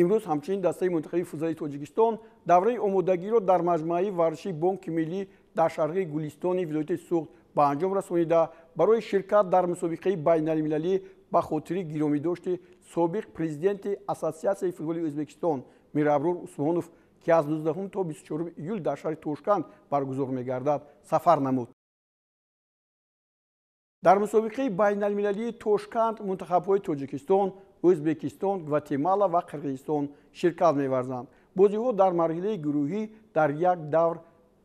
имрӯз ҳамчунин дастаи мунтахаби футзалии тоҷикистон давраи омодагиро дар маҷмӯаи варзиши бонки миллӣ дар шарқи гулистони вилояти суғд ба анҷом расонида барои ширкат дар мусобиқаи байналмилалӣ ба хотири гиромидошти собиқ президенти ассотсиатсияи футболи ӯзбекистон мирабрур усмонов ки аз 19 то 24 июл дар шаҳри тошканд баргузор мегардад сафар намуд. Дар мусобиқаи байналмилалии тошканд мунтахабҳои тоҷикистон ӯзбекистон гватемала ва қирғизистон ширкат меварзанд бозиҳо дар марҳилаи гурӯҳӣ дар як давр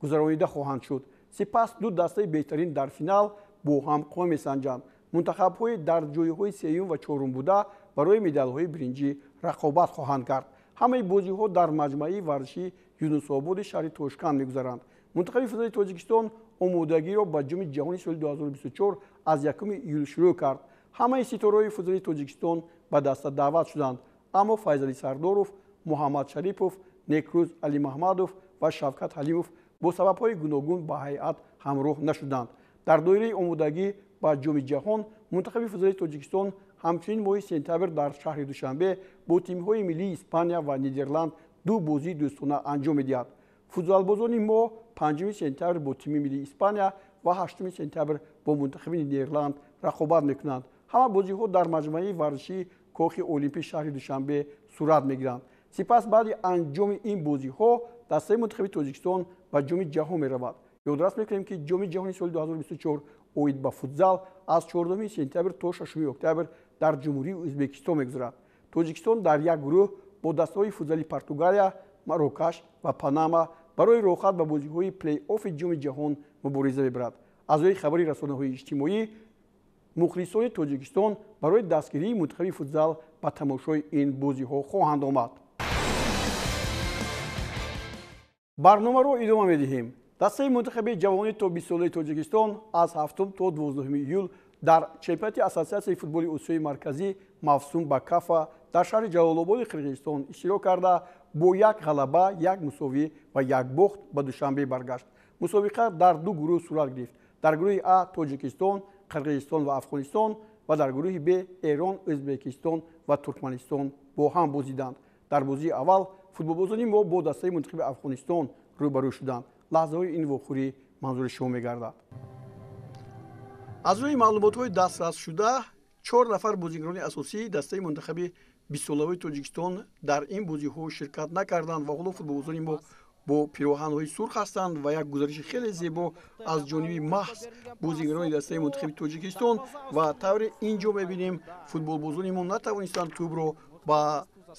гузаронида хоҳанд шуд. Сипас ду дастаи беҳтарин дар финал бо ҳам қом месанҷанд. Мунтахабҳои дар ҷойҳои сеюм ва чорум буда барои медалҳои биринҷӣ рақобат хоҳанд кард. Ҳамаи бозиҳо дар маҷмӯаи варзиши юнусободи шаҳри тошканд мегузаранд. Мунтахаби футзали тоҷикистон омодагиро ба ҷоми ҷаҳони соли 2024 аз 1 июл шурӯъ кард ҳамаи ситораҳои футзали тоҷикистон ба даста даъват шуданд. Аммо файзалӣ сардоров муҳаммад шарипов некрӯз алимаҳмадов ва шавкат ҳалимов бо сабабҳои гуногун ба ҳайат ҳамроҳ нашуданд. Дар доираи омодагӣ ба ҷоми ҷаҳон мунтахаби футзалии тоҷикистон ҳамчунин моҳи сентябр дар шаҳри душанбе бо тимҳои миллии испания ва нидерланд ду бозии дӯстона анҷом медиҳад. Футзалбозони мо 5 сентябр бо тими миллии испания ва 8 сентябр бо мунтахаби нидерланд рақобат мекунанд ҳама бозиҳо дар маҷмӯаи варзишии кохи олимпии шаҳри душанбе сурат мегиранд. Сипас баъди анҷоми ин бозиҳо дастаи мунтахаби тоҷикистон ба ҷоми ҷаҳон меравад. Ёдрас мекунем ки ҷоми ҷаҳони соли 2024 оид ба футзал аз 4 сентябр то 6 октябр дар ҷумҳурии ӯзбекистон мегузарад тоҷикистон дар як гурӯҳ бо дастаҳои футзали португалия марокаш ва панама барои рохат ба бозиҳои плейоффи ҷоми ҷаҳон мубориза мебарад. Аъзои хабари расонаҳои иҷтимоӣ мухлисони тоҷикистон барои дастгирии мунтахаби футзал ба тамошои ин бозиҳо хоҳанд омад. Барномаро идома медиҳем. Дастаи мунтахаби ҷавони то бистсолаи тоҷикистон аз 7 то 12 июл дар чемпионати ассотсиатсияи футболи осиёи марказӣ мавсум ба кафа дар шаҳри ҷалолободи қирғизистон иштирок карда бо як ғалаба як мусовӣ ва як бохт ба душанбе баргашт. Мусобиқа дар ду гурӯҳ сурат гирифт. Дар гурӯҳи а тоҷикистон қирғизистон ва афғонистон ва дар гурӯҳи б эрон ӯзбекистон ва туркманистон бо ҳам бозиданд дар бозии аввал футболбозони мо бо дастаи мунтахиби афғонистон рӯбарӯ шуданд. Лаҳзаҳои ин вохӯрӣ манзури шумо мегардад. Аз рӯи маълумотҳои дастрасшуда чор нафар бозигарони асосии дастаи мунтахаби бистсолаҳои тоҷикистон дар ин бозиҳо ширкат накарданд ва ҳоло футболбозони мо бо пироҳанҳои сурх ҳастанд ва як гузариши хеле зебо аз ҷониби маҳз. Бозигарони дастаи мунтахиби тоҷикистон ва тавре ин ҷо мебинем футболбозони мо натавонистанд тӯбро ба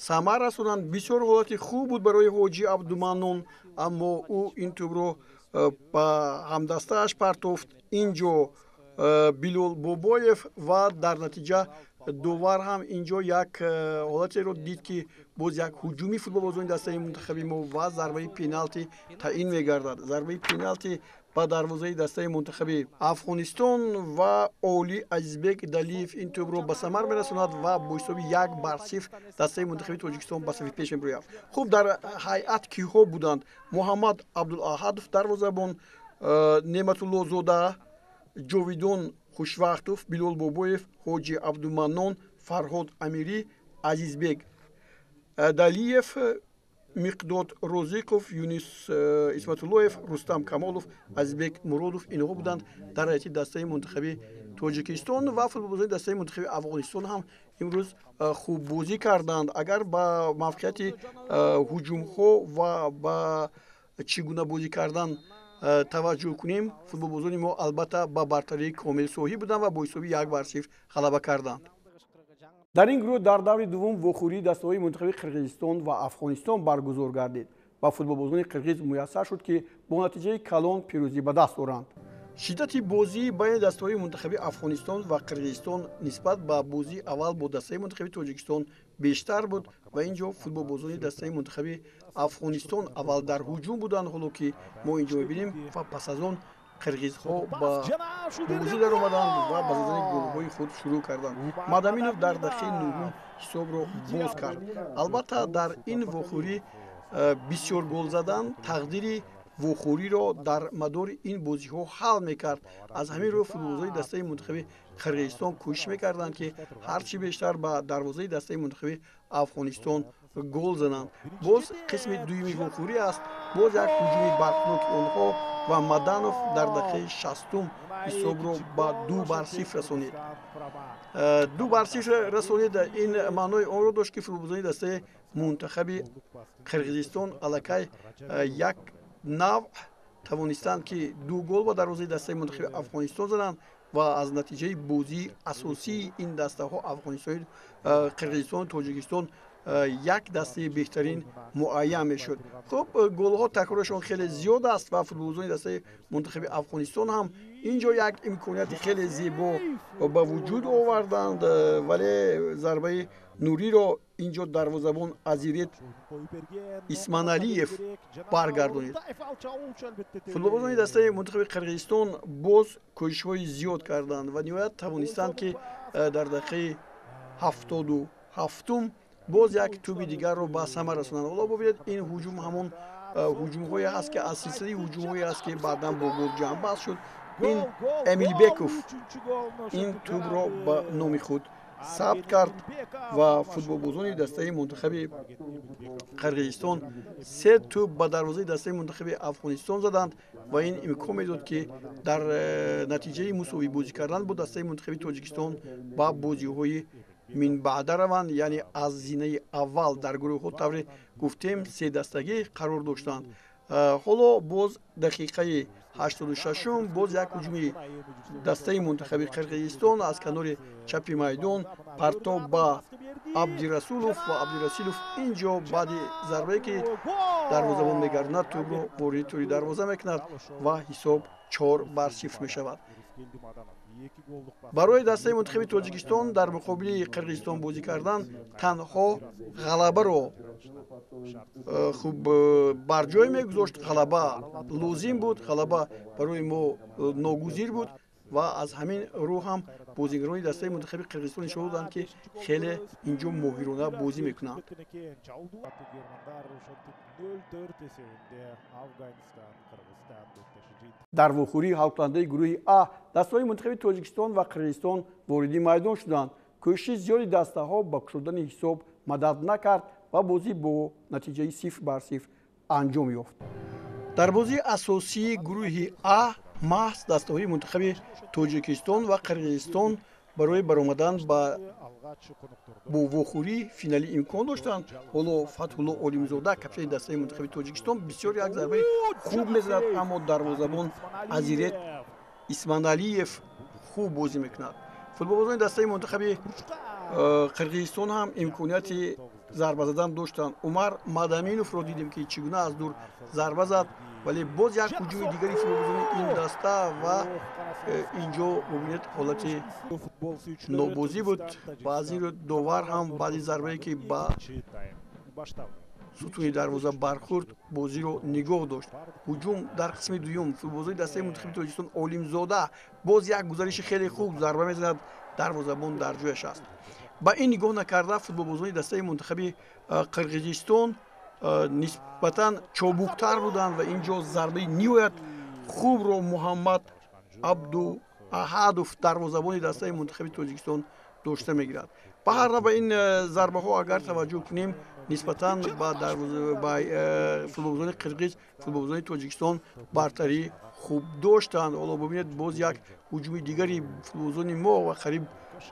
самар расонанд. Бисёр ҳолати хуб буд барои ҳоҷи абдуманнон аммо ӯ ин тӯбро э, ба ҳамдастааш партофт. Ин ҷо э, билол бобоев ва дар натиҷа дувар ҳам инҷо як э, ҳолатеро дид ки боз як ҳуҷуми футболбозони дастаи мунтахаби мо ва зарбаи пеналти таъин мегардад. Зарбаи пеналти ба дарвозаи дастаи мунтахаби афғонистон ва оли азизбек далиев ин тӯбро ба самар мерасонад ва бо ҳисоби як бар сифр дастаи мунтахаби тоҷикистон ба сафи пеш мебуряд хуб дар ҳайат киҳо буданд. Муҳаммад абдулаҳадов дарвозабон э, неъматуллозода ҷовидон хушвақтов билол бобоев ҳоҷи абдуманнон фарҳод амирӣ азизбек э, далиев миқдод розиқов юнис э, исматуллоев рустам камолов азизбек муродов. Инҳо буданд дар ҳайати дастаи мунтахаби тоҷикистон ва футболбозони дастаи мунтахаби афғонистон ҳам имрӯз э, хуббозӣ карданд. Агар ба мавқеияти ҳуҷумҳо ва ба чӣ гуна бозӣ кардан Э, таваҷҷӯҳ кунем. Футболбозони мо албатта ба бартарии комил соҳиб буданд ва бо ҳисоби як бар сифр ғалаба карданд. Дар ин гурӯҳ дар даври дуввум вохӯрии дастаҳои мунтахаби қирғизистон ва афғонистон баргузор гардид ва футболбозони қирғиз муяссар шуд ки бо натиҷаи калон пирӯзӣ ба даст оранд шиддати бозии байни дастаҳои мунтахаби афғонистон ва қирғизистон нисбат ба бозии аввал бо дастаи мунтахаби тоҷикистон бештар буд ва ин ҷо футболбозони дастаи мунтахаби афғонистон аввал дар ҳуҷум буданд ҳоло ки мо ин ҷо мебинем ва пас аз он қирғизҳо ба бозӣ даромаданд ва ба задани голҳои худ шурӯъ карданд. Мадаминов дар дақиқаи нӯҳум ҳисобро боз кард. Албатта дар ин вохӯрӣ э, бисёр гол задан тақдири вохӯриро дар мадори ин бозиҳо ҳал мекард. Аз ҳамин рӯ футболбозони дастаи мунтахаби қирғизистон кӯшиш мекарданд ки ҳарчи бештар ба дарвозаи дастаи мунтахаби афғонистон гол зананд. Боз қисми дуюми голхӯрӣ аст. Боз як ҳуҷуми барқноки онҳо ва маданов дар дақиқаи шастум ҳисобро ба ду бар сифр расонид. Э, ду бар сифр расонид ин маънои онро дошт ки футболбозони дастаи мунтахаби қирғизистон аллакай э, як навъ тавонистанд ки ду гол ба дарвозаи дастаи мунтахаби афғонистон зананд ва аз натиҷаи бозии асосии ин дастаҳо афғонистони э, қирғизистону тоҷикистон э, як дастаи беҳтарин муайян мешуд хуб э, голҳо такрорашон хеле зиёд аст ва футболбозони дастаи мунтахаби афғонистон ҳам инҷо як имконияти хеле зебо ба вуҷуд оварданд вале зарбаи нуриро инҷо дарвозабон азирет исманалиев баргардонид футболбозони дастаи мунтахаби қирғизистон боз кӯшишҳои зиёд карданд ва ниҳоят тавонистанд ки э, дар дақиқаи ҳафтоду ҳафтум боз як туби дигарро ба сама расонанд. Ҳоло бубинед ин ҳуҷум ҳамон э, ҳуҷумҳое ҳаст ки аз силсилаи ҳуҷумҳое аст ки баъдан бо гол ҷамъбаст шуд ин эмилбеков ин тубро ба номи худ сабт кард ва футболбозони дастаи мунтахаби қирғизистон се тӯб ба дарвозаи дастаи мунтахаби афғонистон заданд ва ин имкон медод ки дар э, натиҷаи мусовӣ бозӣ кардан бо дастаи мунтахаби тоҷикистон ба бозиҳои минбаъда раванд яъне аз зинаи аввал дар гурӯҳҳо тавре гуфтем седастагӣ қарор доштанд. Э, ҳоло боз дақиқаи ҳаштоду шашум боз як ҳуҷуми дастаи мунтахаби қирғизистон аз канори чапи майдон партоб ба абдирасулов ва абдирасилов ин ҷо баъди зарбае ки дарвозабон мегардонад тӯбро вориди тӯри дарвоза мекунад ва ҳисоб чор бар сифр мешавад барои дастаи мунтахаби тоҷикистон дар муқобили қирғизистон бозӣ кардан танҳо ғалабаро э, хуб э, бар ҷой мегузошт. Ғалаба лозим буд ғалаба барои мо э, ногузир буд ва аз ҳамин рӯ ҳам бозигарони дастаи мунтахаби қирғизистон нишон доданд ки хеле инҷо моҳирона бозӣ мекунанд. Дар вохӯрии ҳалкунандаи гурӯҳи а дастаҳои мунтахаби тоҷикистон ва қирғизистон вориди майдон шуданд. Кӯшиши зиёди дастаҳо ба кушодани ҳисоб мадад накард ва бозӣ бо натиҷаи сифр бар сифр анҷом ёфт. Дар бозии асосии гурӯҳи а маҳз дастаҳои мунтахаби тоҷикистон ва қирғизистон барои баромадан ба бо вохӯрӣ финалӣ имкон доштанд. Ҳоло фатҳулло олимзода капитани дастаи мунтахаби тоҷикистон бисёр як зарбаи хуб мезанад аммо дарвозабон азирет исманалиев хуб бозӣ мекунад. Футболбозони дастаи мунтахаби э, қирғизистон ҳам имконияти зарба задан доштанд умар мадаминовро дидем ки чӣ гуна аз дур зарба зад вале боз як ҳуҷуми дигари футболбозони ин даста ва э, инҷо мубинед ҳолати нобозӣ буд. Баъзиро довар ҳам баъди зарбае ки ба сутуни дарвоза бархӯрд бозиро нигоҳ дошт. Ҳуҷум дар қисми дуюм футболбозони дастаи мунтахаби тоҷикистон олимзода боз як гузариши хеле хуб зарба мезанад. Дарвозабон дар ҷояш аст ба ин нигоҳ накарда футболбозони дастаи мунтахаби қирғизистон нисбатан чобуктар буданд ва ин ҷо зарбаи ниҳоят хубро муҳаммад абду аҳадов дарвозабони дастаи мунтахаби тоҷикистон дошта мегирад. Ба ҳар навба ин э, зарбаҳо агар таваҷҷӯҳ кунем нисбатан ба футболбозони қирғиз футболбозони тоҷикистон бартарӣ хуб доштанд. Ҳоло бубинед боз як ҳуҷуми дигари футболбозони мо ва қариб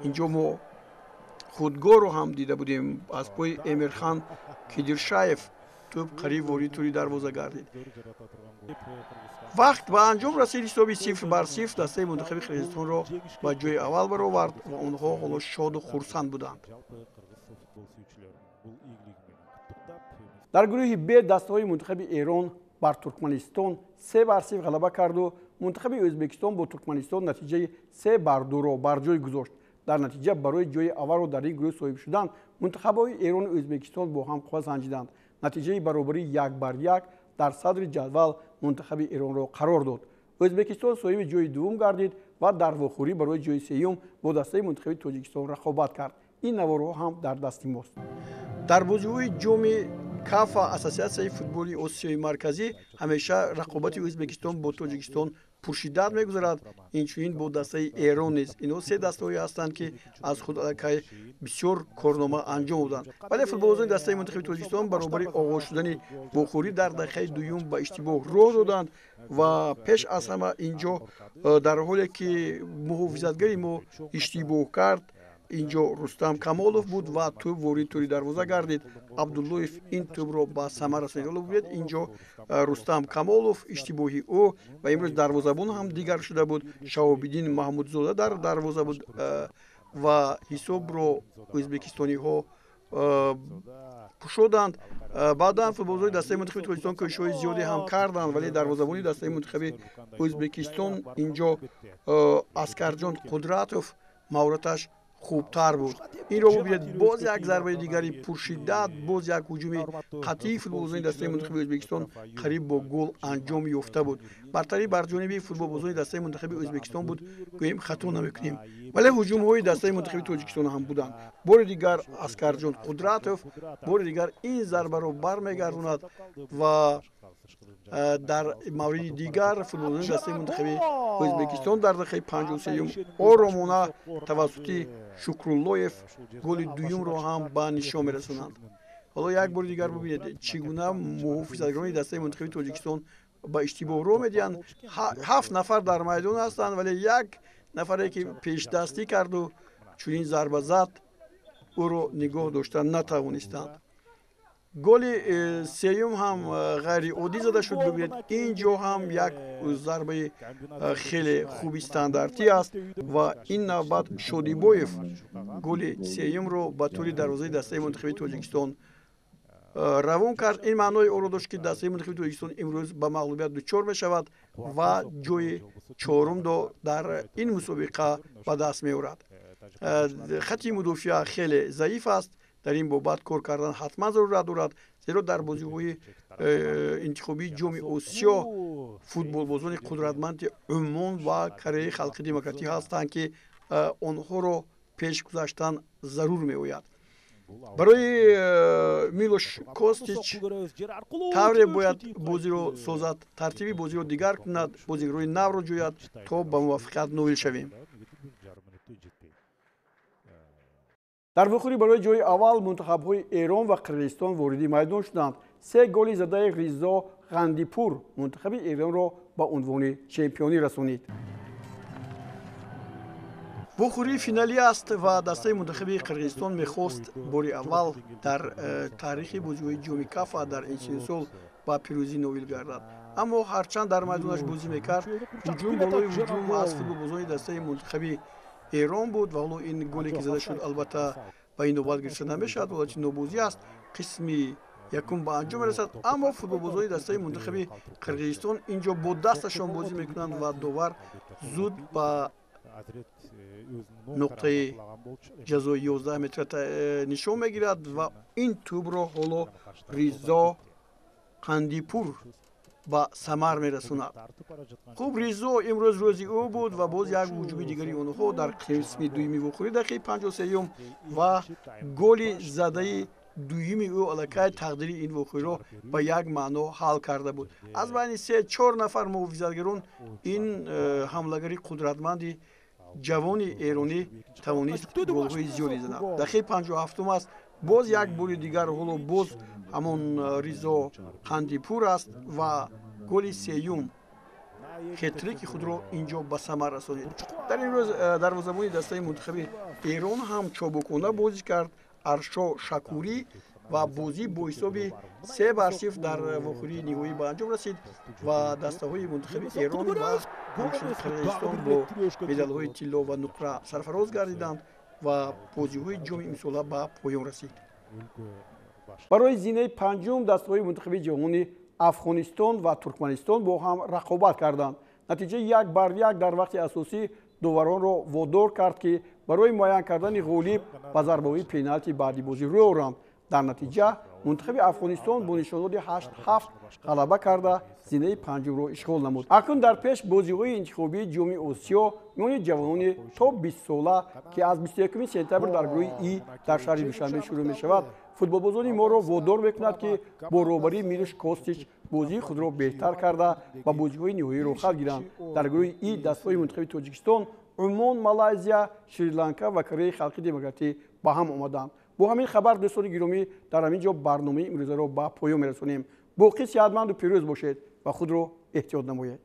инҷо мо худгоҳро ҳам дида будем. Аз пои эмирхан кидиршаев тӯб қариб вориди тӯри дарвоза гардид. Вақт ба анҷом расид ҳисоби сифр бар сифр дастаи мунтахаби қирғизистонро ба ҷои аввал баровард ва онҳо ҳоло шоду хурсанд буданд. Дар гурӯҳи б дастаҳои мунтахаби эрон бар туркманистон се бар сифр ғалаба карду. Мунтахаби ӯзбекистон бо туркманистон натиҷаи се бар дуро бар ҷой гузошт дар натиҷа барои ҷои аввалро дар ин гурӯҳ соҳиб шудан мунтахабҳои эрону ӯзбекистон бо ҳам қувва санҷиданд натиҷаи баробарӣ як бар як дар садри ҷадвал мунтахаби эронро қарор дод. Ӯзбекистон соҳиби ҷои дуввум гардид ва дар вохӯрӣ барои ҷои сеюм бо дастаи мунтахаби тоҷикистон рақобат кард. Ин наворҳо ҳам дар дасти мост. Дар бозиҳои ҷоми кафа ассотсиатсияи футболи осиёи марказӣ ҳамеша рақобати ӯзбекистон бо тоҷикистон пуршиддат мегузарад. Инчунин бо дастаи эрон низ. Инҳо се дастаҳое ҳастанд ки аз худ аллакай бисёр корнома анҷом буданд. Вале футболбозони дастаи мунтахаби тоҷикистон баробари оғоз шудани бохӯрӣ дар дақиқаи дуюм ба иштибоҳ роҳ доданд ва пеш аз ҳама инҷо э, дар ҳоле ки муҳофизатгари мо иштибоҳ кард инҷо рустам камолов буд ва тӯб ворид тури дарвоза гардид. Абдуллоев ин тӯбро ба самар расонид ҳоло бубинед инҷо рустам камолов иштибоҳи ӯ ва имрӯз дарвозабон ҳам дигар шуда буд. Шаҳобиддин маҳмудзода дар дарвоза буд ва ҳисобро ӯзбекистониҳо пушоданд баъдан футболзои дастаи мунтахаби тоҷикистон кӯшишҳои зиёде ҳам карданд вале дарвозабони дастаи мунтахаби ӯзбекистон инҷо аскарҷон қудратов маҳораташ хубтар буд инро бубинед боз як зарбаи дигари пуршиддат боз як ҳуҷуми қатъии футболбозони дастаи мунтахаби ӯзбекистон қариб бо гол анҷом ёфта буд бартарӣ бар ҷониби футболбозони дастаи мунтахаби ӯзбекистон буд гӯем хато намекунем вале ҳуҷумҳои дастаи мунтахаби тоҷикистон ҳам буданд бори дигар аскарҷон қудратов бори дигар ин зарбаро бармегардонад ва дар мавриди дигар футболбозони дастаи мунтахаби ӯзбекистон дар дақиқаи панҷосеюм оромона тавассути шукруллоев голи дуюмро ҳам ба нишон мерасонанд ҳоло як бори дигар бубинед чӣ гуна муҳофизатгарони дастаи мунтахаби тоҷикистон ба иштибоҳ роҳ медиҳанд ҳафт нафар дар майдон ҳастанд вале як нафаре ки пешдастӣ карду чунин зарба зад ӯро нигоҳ дошта натавонистанд голи э, сеюм ҳам э, ғайриоддӣ зада шуд бибинед ин ҷо ҳам як зарбаи э, хеле хуби стандартӣ аст ва ин навбат шодибоев голи сеюмро ба тӯри дарвозаи дастаи мунтахаби тоҷикистон равон кард ин маънои оро дошт ки дастаи мунтахаби тоҷикистон имрӯз ба мағлубият дучор мешавад ва ҷои чорумдо дар ин мусобиқа ба даст меорад хати мудофиа хеле заиф аст дар ин бобат кор кардан ҳатман зарурат дорад зеро дар бозиҳои э, интихобии ҷоми осиё футболбозони қудратманди уммон ва кореяи халқи демократӣ ҳастанд ки э, онҳоро пеш гузаштан зарур меояд. Барои э, милош костич тавре бояд бозиро созад тартиби бозиро дигар кунад бозигарои навро ҷӯяд то ба муваффиқият ноил шавем дар вухӯрӣ барои ҷои аввал мунтахабҳои эрон ва қирғизистон воридӣ майдон шуданд. Се голи задаи ғизо ғандипур мунтахаби эронро ба унвони чемпионӣ расонид. Вухӯрӣ финалӣ аст ва дастаи мунтахаби қирғизистон мехост бори аввал дар э, таърихи бозиҳои ҷоми кафа дар ин чунин сол ба пирӯзӣ ноил гардад. Аммо ҳарчанд дар майдонаш бозӣ мекард ҳуҷум болои ҳуҷум аз футболбозони дастаи мунтахаби эрон буд ва ҳоло ин голе ки зада шуд албатта ба ин нобат гирифта намешавад ҳолати нобозӣ аст қисми якум ба анҷом мерасад аммо футболбозони дастаи мунтахаби қирғизистон ин ҷо бо дасташон бозӣ мекунанд ва довар зуд ба нуқтаи ҷазои 11 метра нишон мегирад ва ин тӯбро ҳоло ризо қандипур ба самар мерасонад. Хуб ризо имрӯз рӯзи ӯ буд ва боз як ҳуҷуми дигари онҳо дар қисми дуюми вухӯрӣ дақиқи панҷосеюм ва голи задаи дуюми ӯ аллакай тақдири ин вухӯриро ба як маъно ҳал карда буд. Аз байни се чор нафар муҳофизатгарон ин э, ҳамлагари қудратманди ҷавони эронӣ тавонист голҳои зиёде задад дақиқи панҷоҳу ҳафтум аст боз як бори дигар ҳоло боз ҳамон э, ризо қандипур аст ва голи сеюм. Хетрики худро инҷо ба самар расонид дар ин рӯз э, дарвозабони дастаи мунтахаби эрон ҳам чобукона бозӣ кард. Аршо шакурӣ ва бозӣ бо ҳисоби се бар сиф дар вохӯрии ниҳоӣ ба анҷом расид ва дастаҳои мунтахаби эрон ва ҳамчун қирғизистон бо медалҳои тилло ва нуқра сарфароз гардиданд ва бозиҳои ҷоми имсола ба поён расид. Барои зинаи панҷум дастаҳои мунтахаби ҷаҳонӣ афғонистон ва туркманистон бо ҳам рақобат карданд. Натиҷаи як бар як дар вақти асосӣ доваронро водор кард ки барои муайян кардани ғолиб ба зарбаҳои пеналти баъди бозӣ рӯ оранд. Дар натиҷа мунтахаби афғонистон бо нишоноди ҳашт ҳафт ғалаба карда зинаи панҷумро ишғол намуд. Акнун дар пеш бозиҳои интихобии ҷоми осиё миёни ҷавонони то бистсола ки аз 21 сентябр дар гурӯҳи и дар шаҳри душанбе шурӯъ мешавад футболбозони моро водор мекунад ки бо роҳбарии милиш костич бозии худро беҳтар карда ба бозиҳои ниҳоиро хал гиранд. Дар гурӯҳи и дастҳои мунтахаби тоҷикистон умон малайзия шри-ланка ва кореяи халқи демократӣ ба ҳам омаданд бо ҳамин хабар дӯстони гиромӣ дар ҳамин ҷо барномаи имрӯзаро ба поён мерасонем боқӣ сиҳатманду пирӯз бошед ва худро эҳтиёт намоед